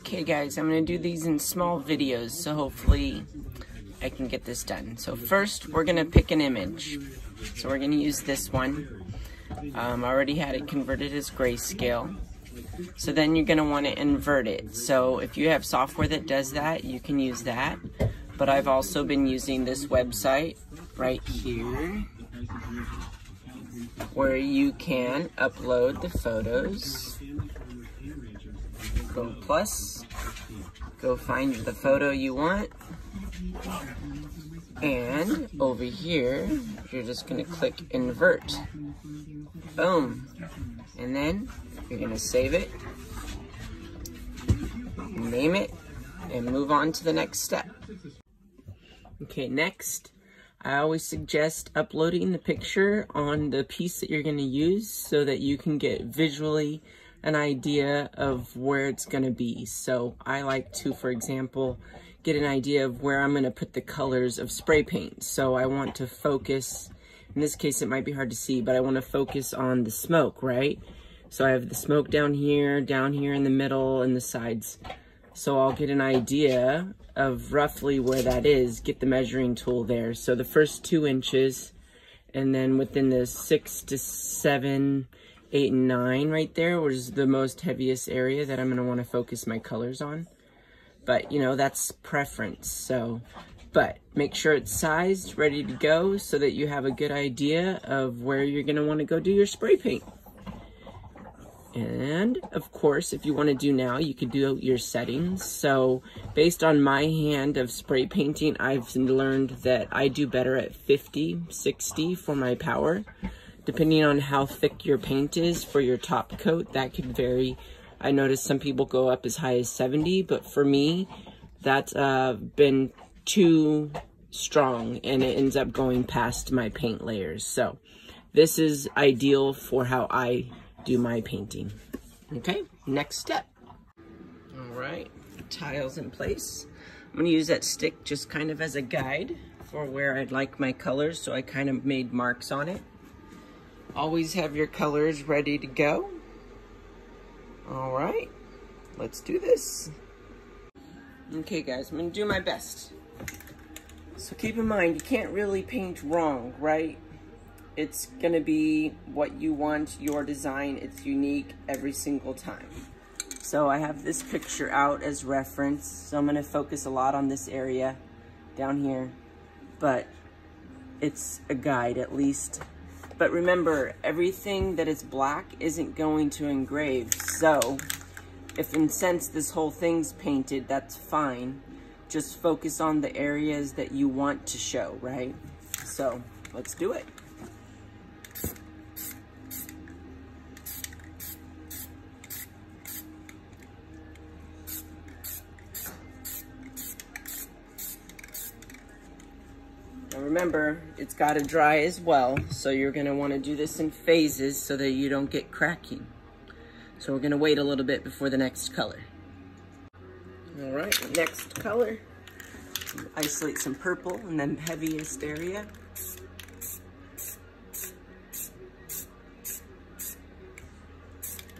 Okay guys, I'm gonna do these in small videos, so hopefully I can get this done. So first, we're gonna pick an image. So we're gonna use this one. Um, I already had it converted as grayscale. So then you're gonna wanna invert it. So if you have software that does that, you can use that. But I've also been using this website right here where you can upload the photos. Go plus, go find the photo you want. And over here, you're just gonna click invert. Boom. And then you're gonna save it, name it, and move on to the next step. Okay, next, I always suggest uploading the picture on the piece that you're gonna use so that you can get visually an idea of where it's gonna be. So I like to, for example, get an idea of where I'm gonna put the colors of spray paint. So I want to focus, in this case it might be hard to see, but I wanna focus on the smoke, right? So I have the smoke down here, down here in the middle, and the sides. So I'll get an idea of roughly where that is, get the measuring tool there. So the first two inches, and then within the six to seven, eight and nine right there was the most heaviest area that I'm gonna wanna focus my colors on. But you know, that's preference, so, but make sure it's sized, ready to go so that you have a good idea of where you're gonna wanna go do your spray paint. And of course, if you want to do now, you could do your settings. So based on my hand of spray painting, I've learned that I do better at 50, 60 for my power. Depending on how thick your paint is for your top coat, that could vary. I noticed some people go up as high as 70, but for me, that's uh, been too strong and it ends up going past my paint layers. So this is ideal for how I do my painting. Okay, next step. All right, tiles in place. I'm gonna use that stick just kind of as a guide for where I'd like my colors, so I kind of made marks on it. Always have your colors ready to go. All right, let's do this. Okay guys, I'm gonna do my best. So keep in mind, you can't really paint wrong, right? It's to be what you want, your design. It's unique every single time. So I have this picture out as reference. So I'm to focus a lot on this area down here. But it's a guide at least. But remember, everything that is black isn't going to engrave. So if in sense this whole thing's painted, that's fine. Just focus on the areas that you want to show, right? So let's do it. Remember, it's got to dry as well, so you're going to want to do this in phases so that you don't get cracking. So we're going to wait a little bit before the next color. All right, next color. Isolate some purple and then heaviest area.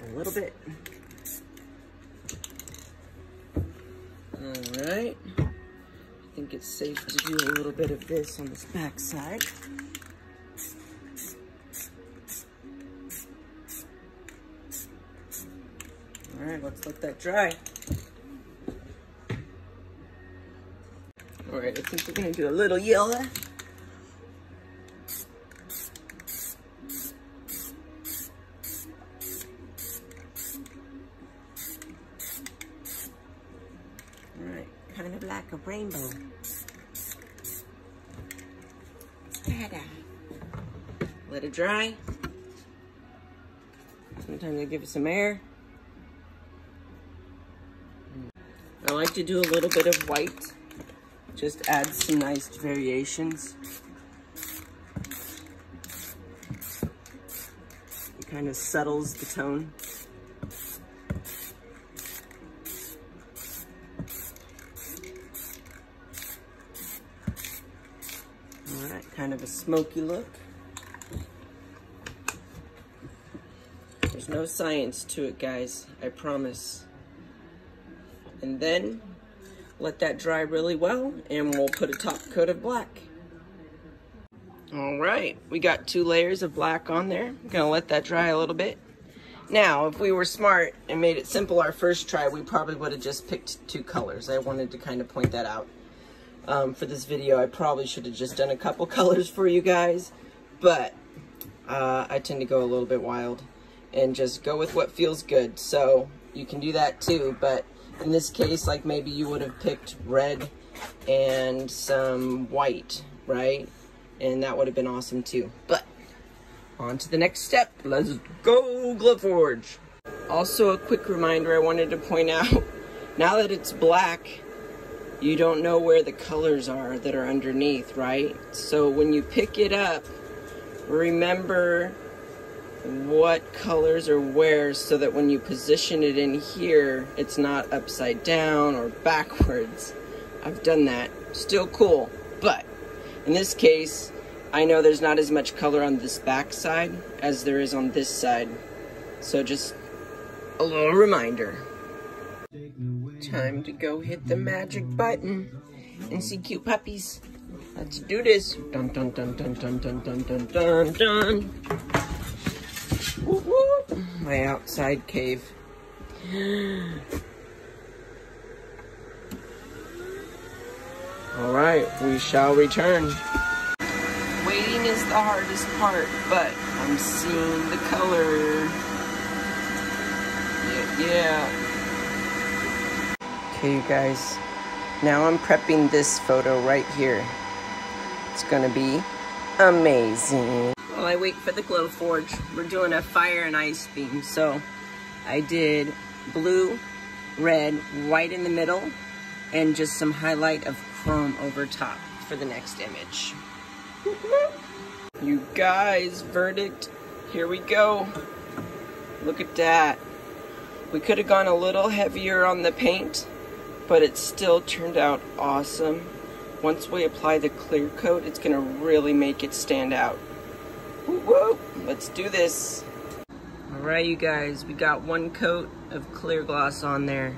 A little bit. All right think it's safe to do a little bit of this on this back side. All right, let's let that dry. All right, I think we're gonna do a little yellow. kind of like a rainbow. Let it dry. Sometimes I give it some air. Mm. I like to do a little bit of white. Just adds some nice variations. It kind of settles the tone. Kind of a smoky look. There's no science to it, guys. I promise. And then let that dry really well and we'll put a top coat of black. All right, we got two layers of black on there. I'm gonna let that dry a little bit. Now, if we were smart and made it simple our first try, we probably would have just picked two colors. I wanted to kind of point that out. Um, for this video, I probably should have just done a couple colors for you guys, but uh, I tend to go a little bit wild and just go with what feels good. So you can do that too, but in this case, like maybe you would have picked red and some white, right? And that would have been awesome too. But on to the next step. Let's go Glowforge. Also a quick reminder I wanted to point out, now that it's black, you don't know where the colors are that are underneath, right? So when you pick it up, remember what colors are where so that when you position it in here, it's not upside down or backwards. I've done that. Still cool, but in this case, I know there's not as much color on this back side as there is on this side. So just a little reminder. Time to go hit the magic button and see cute puppies. Let's do this. Dun dun dun dun dun dun dun dun dun dun. My outside cave. All right, we shall return Waiting is the hardest part, but I'm seeing the color. Yeah, yeah. Okay, you guys. Now I'm prepping this photo right here. It's gonna be amazing. While I wait for the Glowforge, we're doing a fire and ice theme. So I did blue, red, white in the middle, and just some highlight of chrome over top for the next image. You guys, verdict. Here we go. Look at that. We could have gone a little heavier on the paint, but it still turned out awesome. Once we apply the clear coat, it's to really make it stand out. Woo woo! Let's do this. Alright, you guys, we got one coat of clear gloss on there.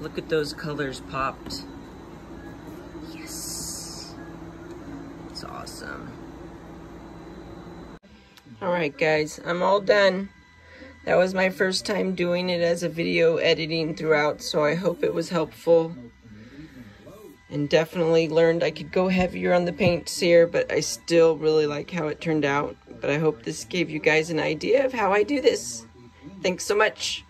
Look at those colors popped. Yes. It's awesome. Alright guys, I'm all done. That was my first time doing it as a video editing throughout, so I hope it was helpful. And definitely learned I could go heavier on the paints here, but I still really like how it turned out. But I hope this gave you guys an idea of how I do this. Thanks so much.